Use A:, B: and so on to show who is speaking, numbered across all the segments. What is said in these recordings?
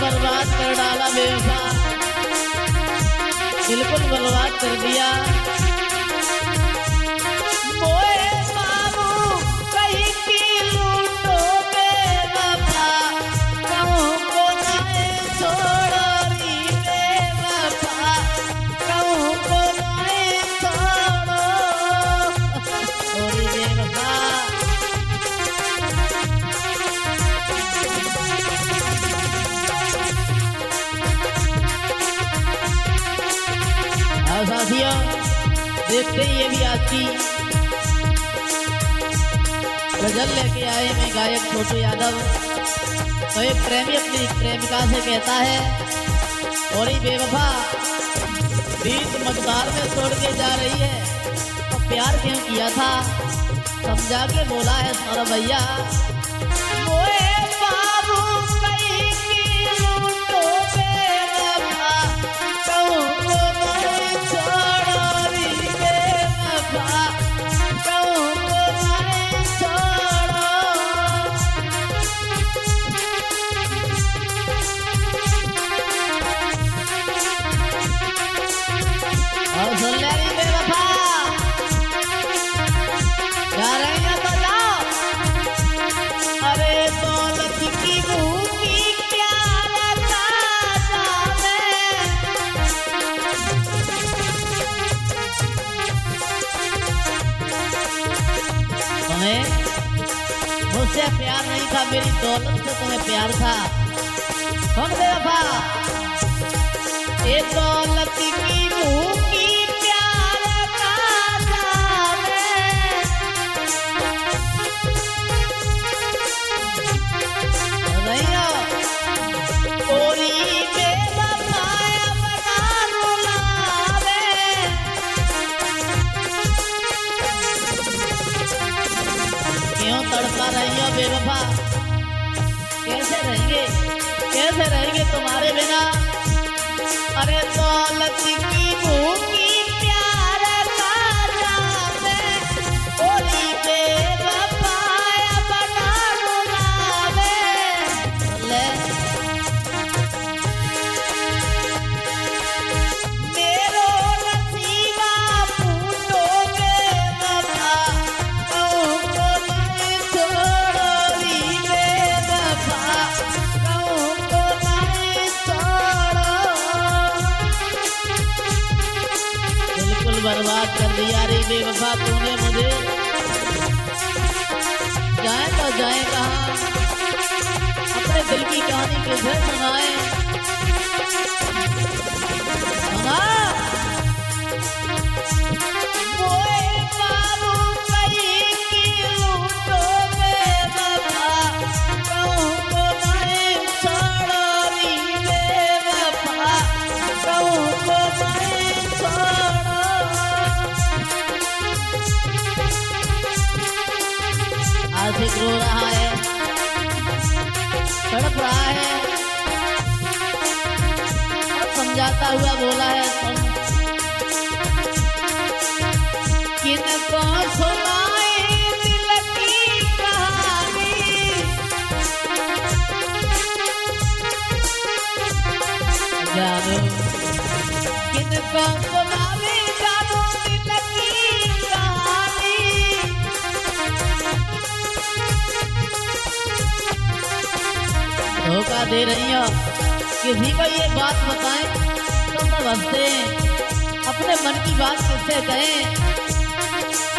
A: बर्बाद कर डाला बेवफा बिल्कुल बर्बाद कर दिया। साथियों देखते ही ये भी आज की गज़ल लेके आए मैं गायक छोटू यादव। तो एक प्रेमी अपनी प्रेमिका से कहता है, और ही बेवफा, बीच मकदार में छोड़ के जा रही है। तो प्यार क्यों किया था? समझा के बोला है सौरभ भैया। दौलत से तुम्हें प्यार था। बर्बाद कर दिया रे बेवफा तूने मुझे। जाए तो जाए कहा अपने दिल की कहानी किसे सुनाए आशिक रो रहा है। तड़प रहा है। समझाता हुआ बोला है किनको सुनाए दिल की कहानी। जानो धोखा दे रही हो। किसी को ये बात बताएँ तो सब हँसते हैं। अपने मन की बात किससे कहें?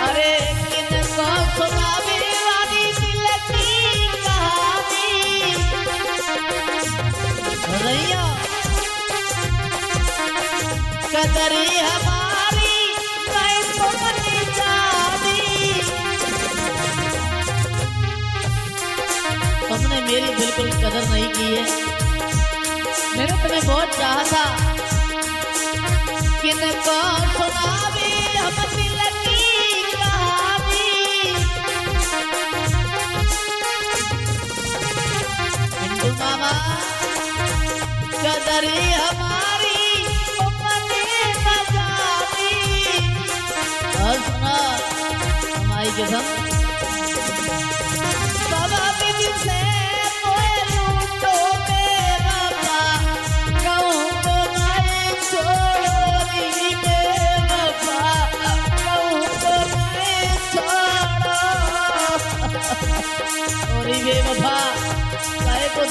A: अरे किनको सुनावे वाली कहानी। रैया कदरी हमारी तुमने मेरी बिल्कुल कदर नहीं की है। मैंने तुम्हें बहुत चाहा था सुनावे की कदरी हमारी सुना, हमारी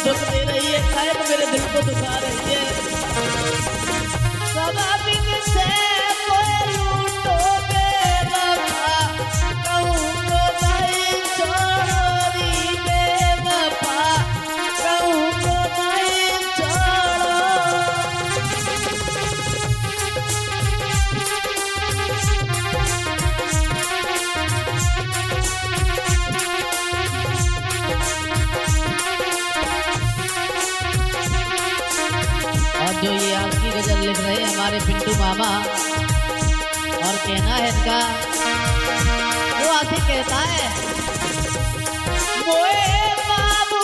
A: the गज़ल लिख रहे हमारे पिंटू मामा। और कहना है इनका, वो आते कहता है, मोए बाबू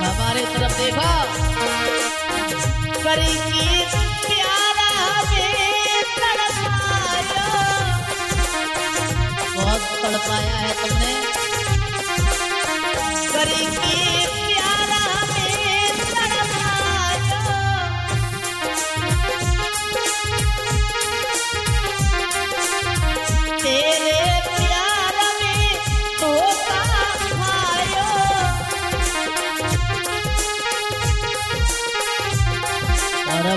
A: हमारे तरफ़ देखो करी की प्यारा तड़पाया बहुत तड़पाया है तुमने। करी की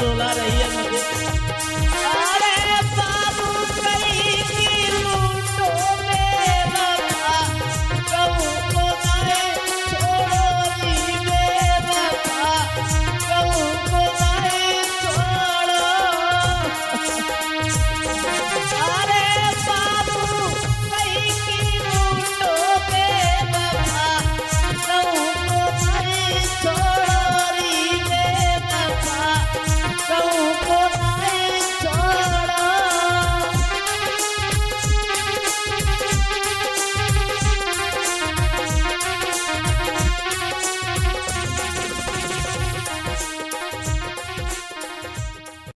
A: रोला रही है। मुझे